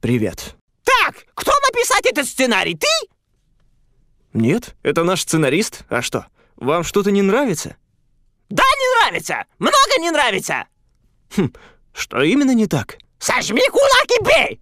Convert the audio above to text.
Привет. Так, кто написать этот сценарий? Ты? Нет, это наш сценарист. А что, вам что-то не нравится? Да, не нравится. Много не нравится. Хм, что именно не так? Сожми кулак и бей!